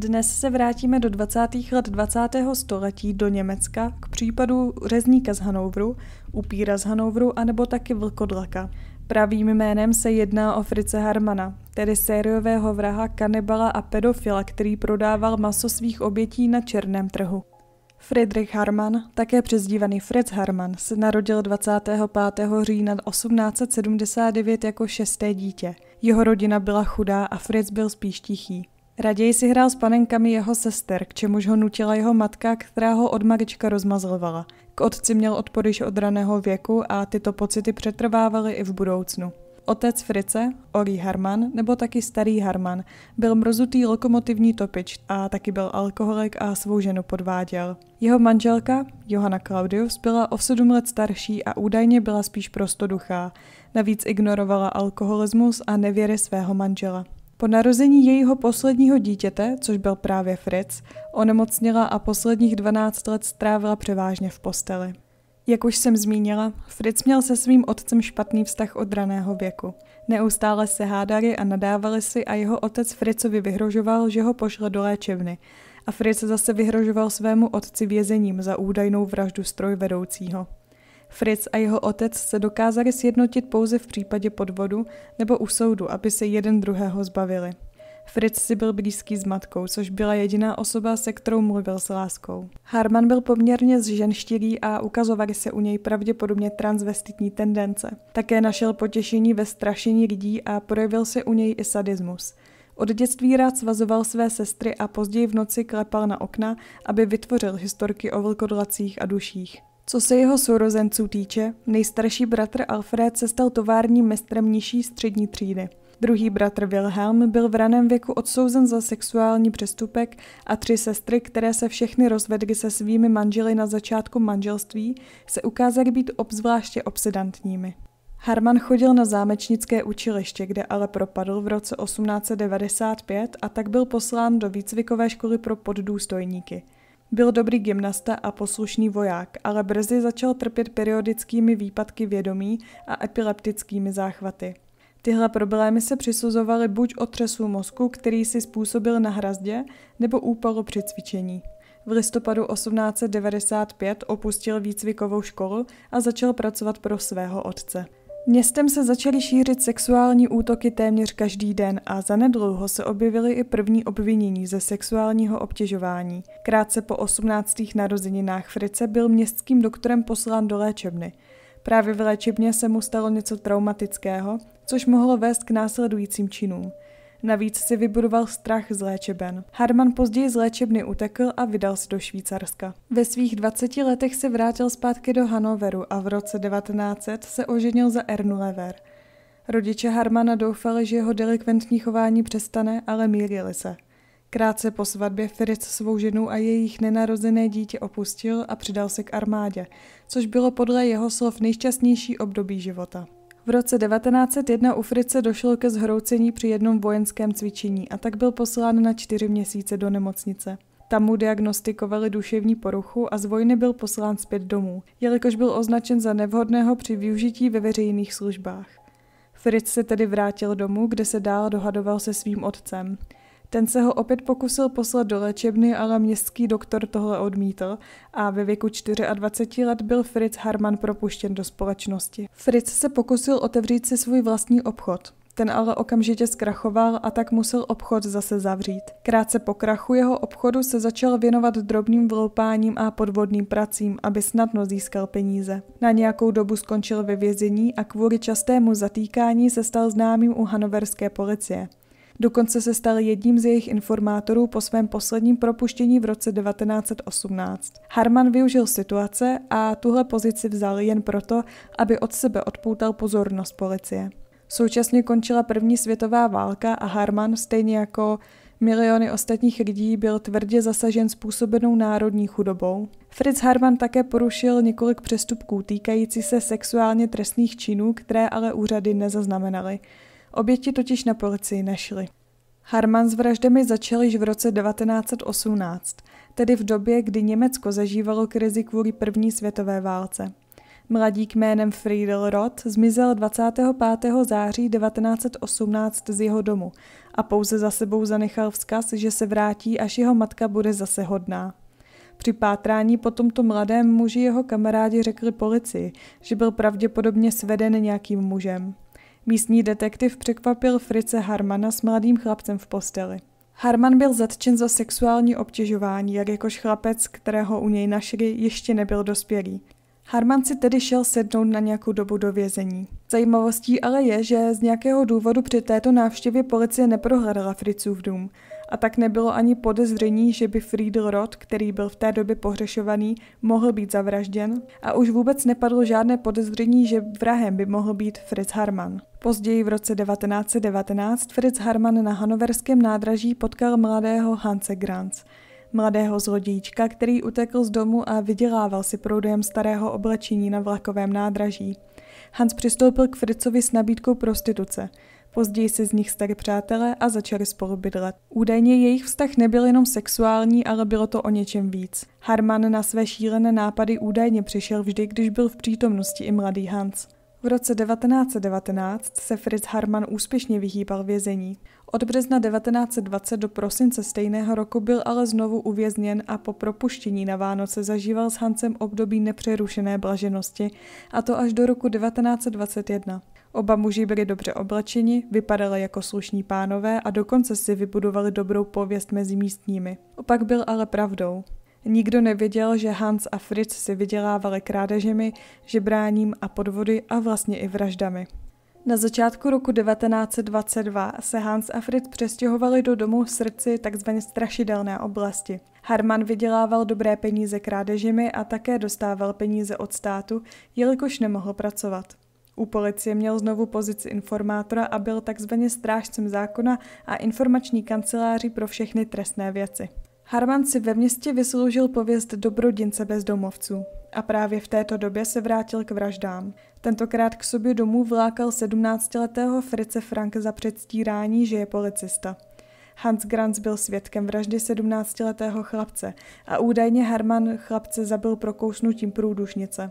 Dnes se vrátíme do 20. let 20. století do Německa k případu řezníka z Hanovru, upíra z Hanovru anebo taky vlkodlaka. Pravým jménem se jedná o Frice Harmana, tedy sériového vraha, kanibala a pedofila, který prodával maso svých obětí na černém trhu. Friedrich Harman, také přezdívaný Fritz Harman, se narodil 25. října 1879 jako šesté dítě. Jeho rodina byla chudá a Fritz byl spíš tichý. Raději si hrál s panenkami jeho sester, k čemuž ho nutila jeho matka, která ho od malička rozmazlovala. K otci měl odpor již od raného věku a tyto pocity přetrvávaly i v budoucnu. Otec Frice, Ori Harman, nebo taky starý Harman, byl mrzutý lokomotivní topič a taky byl alkoholik a svou ženu podváděl. Jeho manželka, Johanna Claudius, byla o sedm let starší a údajně byla spíš prostoduchá. Navíc ignorovala alkoholismus a nevěry svého manžela. Po narození jejího posledního dítěte, což byl právě Fritz, onemocněla a posledních 12 let strávila převážně v posteli. Jak už jsem zmínila, Fritz měl se svým otcem špatný vztah od raného věku. Neustále se hádali a nadávali si a jeho otec Fritzovi vyhrožoval, že ho pošle do léčebny. A Fritz zase vyhrožoval svému otci vězením za údajnou vraždu strojvedoucího. Fritz a jeho otec se dokázali sjednotit pouze v případě podvodu nebo u soudu, aby se jeden druhého zbavili. Fritz si byl blízký s matkou, což byla jediná osoba, se kterou mluvil s láskou. Harman byl poměrně zženštilý a ukazovaly se u něj pravděpodobně transvestitní tendence. Také našel potěšení ve strašení lidí a projevil se u něj i sadismus. Od dětství rád svazoval své sestry a později v noci klepal na okna, aby vytvořil historky o vlkodlacích a duších. Co se jeho sourozenců týče, nejstarší bratr Alfred se stal továrním mistrem nižší střední třídy. Druhý bratr Wilhelm byl v raném věku odsouzen za sexuální přestupek a tři sestry, které se všechny rozvedly se svými manželi na začátku manželství, se ukázaly být obzvláště obsedantními. Harman chodil na zámečnické učiliště, kde ale propadl v roce 1895 a tak byl poslán do výcvikové školy pro poddůstojníky – byl dobrý gymnasta a poslušný voják, ale brzy začal trpět periodickými výpadky vědomí a epileptickými záchvaty. Tyhle problémy se přisuzovaly buď otřesu mozku, který si způsobil na hrazdě, nebo úpalu při cvičení. V listopadu 1895 opustil výcvikovou školu a začal pracovat pro svého otce. Městem se začaly šířit sexuální útoky téměř každý den a zanedlouho se objevily i první obvinění ze sexuálního obtěžování. Krátce po 18. narozeninách Frice byl městským doktorem poslán do léčebny. Právě v léčebně se mu stalo něco traumatického, což mohlo vést k následujícím činům – Navíc si vybudoval strach z léčeben. Harman později z léčebny utekl a vydal se do Švýcarska. Ve svých 20 letech se vrátil zpátky do Hanoveru a v roce 1900 se oženil za Ernu Lever. Rodiče Harmana doufali, že jeho delikventní chování přestane, ale mírili se. Krátce po svatbě Fritz svou ženu a jejich nenarozené dítě opustil a přidal se k armádě, což bylo podle jeho slov nejšťastnější období života. V roce 1901 u Frice došlo ke zhroucení při jednom vojenském cvičení a tak byl poslán na čtyři měsíce do nemocnice. Tam mu diagnostikovali duševní poruchu a z vojny byl poslán zpět domů, jelikož byl označen za nevhodného při využití ve veřejných službách. Fritz se tedy vrátil domů, kde se dál dohadoval se svým otcem. Ten se ho opět pokusil poslat do léčebny, ale městský doktor tohle odmítl a ve věku 24 let byl Fritz Harman propuštěn do společnosti. Fritz se pokusil otevřít si svůj vlastní obchod. Ten ale okamžitě zkrachoval a tak musel obchod zase zavřít. Krátce po krachu jeho obchodu se začal věnovat drobným vloupáním a podvodným pracím, aby snadno získal peníze. Na nějakou dobu skončil ve vězení a kvůli častému zatýkání se stal známým u hanoverské policie. Dokonce se stal jedním z jejich informátorů po svém posledním propuštění v roce 1918. Harman využil situace a tuhle pozici vzal jen proto, aby od sebe odpoutal pozornost policie. Současně končila první světová válka a Harman, stejně jako miliony ostatních lidí, byl tvrdě zasažen způsobenou národní chudobou. Fritz Harman také porušil několik přestupků týkající se sexuálně trestných činů, které ale úřady nezaznamenaly. Oběti totiž na policii nešly. Harman s vraždami začal již v roce 1918, tedy v době, kdy Německo zažívalo krizi kvůli první světové válce. Mladík jménem Friedel Roth zmizel 25. září 1918 z jeho domu a pouze za sebou zanechal vzkaz, že se vrátí, až jeho matka bude zase hodná. Při pátrání po tomto mladém muži jeho kamarádi řekli policii, že byl pravděpodobně sveden nějakým mužem. Místní detektiv překvapil Frice Harmana s mladým chlapcem v posteli. Harman byl zatčen za sexuální obtěžování, jak jakož chlapec, kterého u něj našli, ještě nebyl dospělý. Harman si tedy šel sednout na nějakou dobu do vězení. Zajímavostí ale je, že z nějakého důvodu při této návštěvě policie neprohledala Fritzův dům a tak nebylo ani podezření, že by Friedel Roth, který byl v té době pohřešovaný, mohl být zavražděn a už vůbec nepadlo žádné podezření, že vrahem by mohl být Fritz Harman. Později v roce 1919 Fritz Harman na hanoverském nádraží potkal mladého Hanse Grants, mladého zlodějčka, který utekl z domu a vydělával si proudem starého oblečení na vlakovém nádraží. Hans přistoupil k Fritzovi s nabídkou prostituce. Později se z nich stali přátelé a začali spolu bydlet. Údajně jejich vztah nebyl jenom sexuální, ale bylo to o něčem víc. Harman na své šílené nápady údajně přišel vždy, když byl v přítomnosti i mladý Hans. V roce 1919 se Fritz Harman úspěšně vyhýbal vězení. Od března 1920 do prosince stejného roku byl ale znovu uvězněn a po propuštění na Vánoce zažíval s Hansem období nepřerušené blaženosti, a to až do roku 1921. Oba muži byli dobře oblečeni, vypadali jako slušní pánové a dokonce si vybudovali dobrou pověst mezi místními. Opak byl ale pravdou. Nikdo nevěděl, že Hans a Fritz si vydělávali krádežemi, žebráním a podvody a vlastně i vraždami. Na začátku roku 1922 se Hans a Fritz přestěhovali do domu v srdci tzv. strašidelné oblasti. Harman vydělával dobré peníze krádežemi a také dostával peníze od státu, jelikož nemohl pracovat. U policie měl znovu pozici informátora a byl takzvaně strážcem zákona a informační kanceláří pro všechny trestné věci. Harman si ve městě vysloužil pověst dobrodince bezdomovců a právě v této době se vrátil k vraždám. Tentokrát k sobě domů vlákal 17-letého Frice Frank za předstírání, že je policista. Hans Grants byl svědkem vraždy 17-letého chlapce a údajně Harman chlapce zabil prokousnutím průdušnice.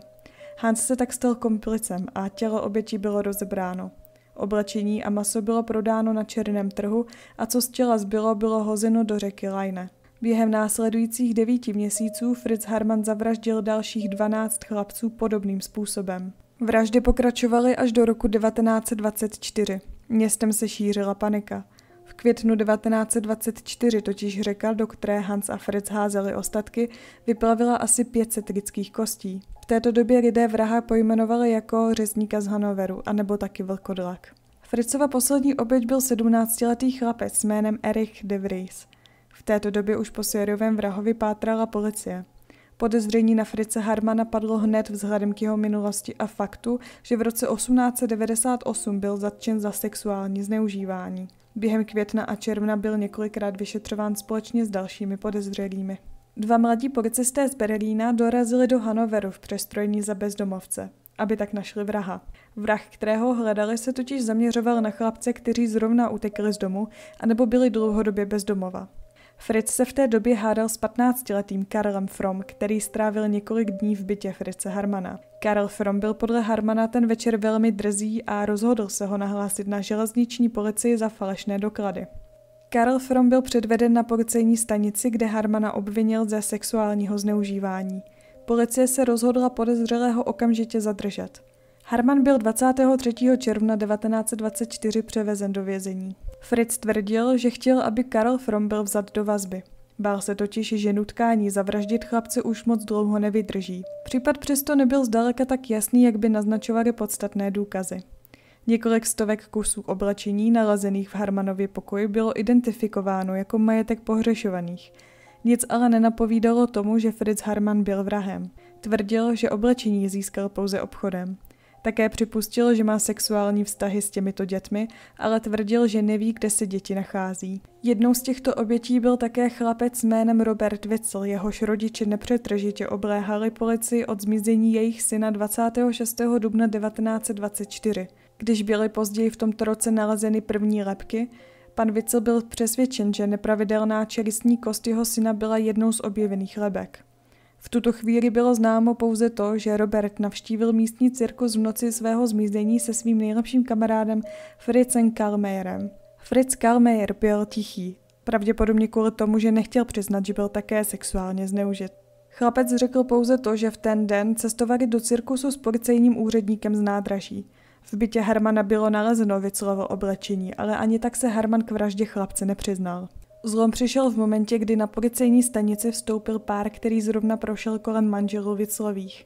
Hans se tak stal komplicem a tělo obětí bylo rozebráno. Oblečení a maso bylo prodáno na černém trhu a co z těla zbylo, bylo hozeno do řeky Leine. Během následujících devíti měsíců Fritz Harman zavraždil dalších 12 chlapců podobným způsobem. Vraždy pokračovaly až do roku 1924. Městem se šířila panika. V květnu 1924 totiž řeka, do které Hans a Fritz házeli ostatky, vyplavila asi 500 lidských kostí. V této době lidé vraha pojmenovali jako řezníka z Hanoveru, anebo taky vlkodlak. Fritzova poslední oběť byl 17-letý chlapec jménem Erich de Vries. V této době už po sériovém vrahovi pátrala policie. Podezření na Frice Harmana padlo hned vzhledem k jeho minulosti a faktu, že v roce 1898 byl zatčen za sexuální zneužívání. Během května a června byl několikrát vyšetřován společně s dalšími podezřelými. Dva mladí policisté z Berlína dorazili do Hanoveru v přestrojení za bezdomovce, aby tak našli vraha. Vrah, kterého hledali, se totiž zaměřoval na chlapce, kteří zrovna utekli z domu, anebo byli dlouhodobě bezdomova. Fritz se v té době hádal s 15-letým Karlem From, který strávil několik dní v bytě Fritze Harmana. Karl From byl podle Harmana ten večer velmi drzý a rozhodl se ho nahlásit na železniční policii za falešné doklady. Karl From byl předveden na policejní stanici, kde Harmana obvinil ze sexuálního zneužívání. Policie se rozhodla podezřelého okamžitě zadržet. Harman byl 23. června 1924 převezen do vězení. Fritz tvrdil, že chtěl, aby Karl From byl vzat do vazby. Bál se totiž, že nutkání zavraždit chlapce už moc dlouho nevydrží. Případ přesto nebyl zdaleka tak jasný, jak by naznačovaly podstatné důkazy. Několik stovek kusů oblečení nalezených v Harmanově pokoji bylo identifikováno jako majetek pohřešovaných. Nic ale nenapovídalo tomu, že Fritz Harman byl vrahem. Tvrdil, že oblečení získal pouze obchodem. Také připustil, že má sexuální vztahy s těmito dětmi, ale tvrdil, že neví, kde se děti nachází. Jednou z těchto obětí byl také chlapec jménem Robert Witzel, jehož rodiče nepřetržitě obléhali policii od zmizení jejich syna 26. dubna 1924. Když byly později v tomto roce nalezeny první lepky, pan Witzel byl přesvědčen, že nepravidelná čelistní kost jeho syna byla jednou z objevených lebek. V tuto chvíli bylo známo pouze to, že Robert navštívil místní cirkus v noci svého zmizení se svým nejlepším kamarádem Fritzem Kalmeyerem. Fritz Kalmeyer byl tichý, pravděpodobně kvůli tomu, že nechtěl přiznat, že byl také sexuálně zneužit. Chlapec řekl pouze to, že v ten den cestovali do cirkusu s policejním úředníkem z nádraží. V bytě Hermana bylo nalezeno Viclovo oblečení, ale ani tak se Herman k vraždě chlapce nepřiznal. Zlom přišel v momentě, kdy na policejní stanici vstoupil pár, který zrovna prošel kolem manželů Viclových.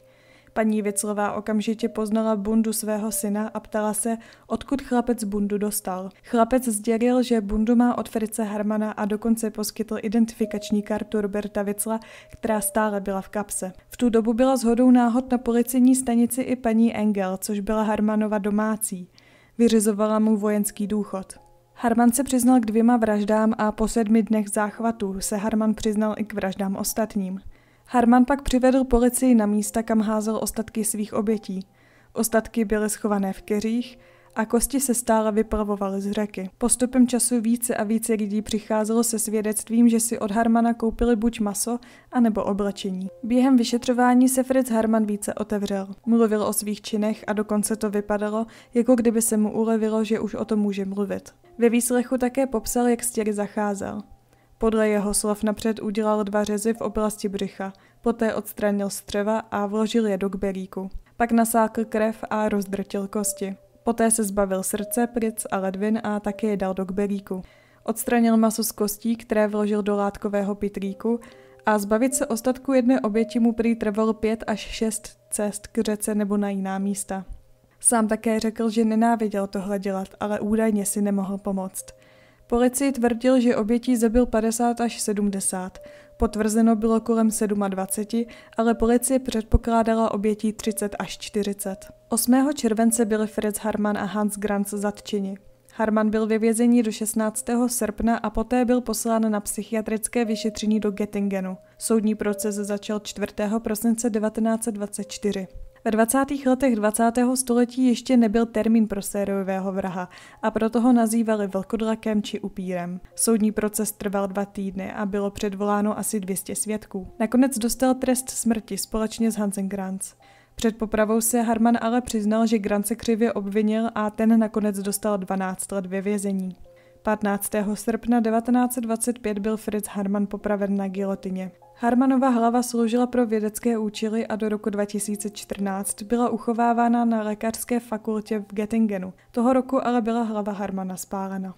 Paní Viclová okamžitě poznala bundu svého syna a ptala se, odkud chlapec bundu dostal. Chlapec sdělil, že bundu má od Frice Hermana a dokonce poskytl identifikační kartu Roberta Vicla, která stále byla v kapse. V tu dobu byla shodou náhod na policejní stanici i paní Engel, což byla Hermanova domácí. Vyřizovala mu vojenský důchod. Harman se přiznal k dvěma vraždám a po sedmi dnech záchvatu se Harman přiznal i k vraždám ostatním. Harman pak přivedl policii na místa, kam házel ostatky svých obětí. Ostatky byly schované v keřích a kosti se stále vyplavovaly z řeky. Postupem času více a více lidí přicházelo se svědectvím, že si od Harmana koupili buď maso, anebo oblečení. Během vyšetřování se Fritz Harman více otevřel. Mluvil o svých činech a dokonce to vypadalo, jako kdyby se mu ulevilo, že už o tom může mluvit. Ve výslechu také popsal, jak s těry zacházel. Podle jeho slov napřed udělal dva řezy v oblasti břicha, poté odstranil střeva a vložil je do kbelíku. Pak nasákl krev a rozdrtil kosti. Poté se zbavil srdce, plic a ledvin a také je dal do kbelíku. Odstranil maso z kostí, které vložil do látkového pitlíku a zbavit se ostatku jedné oběti mu prý trvalo pět až šest cest k řece nebo na jiná místa. Sám také řekl, že nenáviděl tohle dělat, ale údajně si nemohl pomoct. Policii tvrdil, že obětí zabil 50 až 70. Potvrzeno bylo kolem 27, ale policie předpokládala obětí 30 až 40. 8. července byli Fritz Harman a Hans Granz zatčeni. Harman byl ve vězení do 16. srpna a poté byl poslán na psychiatrické vyšetření do Göttingenu. Soudní proces začal 4. prosince 1924. Ve 20. letech 20. století ještě nebyl termín pro sériového vraha a proto ho nazývali vlkodlakem či upírem. Soudní proces trval dva týdny a bylo předvoláno asi 200 svědků. Nakonec dostal trest smrti společně s Hansen Grants. Před popravou se Harman ale přiznal, že Grant se křivě obvinil a ten nakonec dostal 12 let ve vězení. 15. srpna 1925 byl Fritz Harman popraven na gilotině. Harmanova hlava sloužila pro vědecké účely a do roku 2014 byla uchovávána na lékařské fakultě v Göttingenu. Toho roku ale byla hlava Harmana spálena.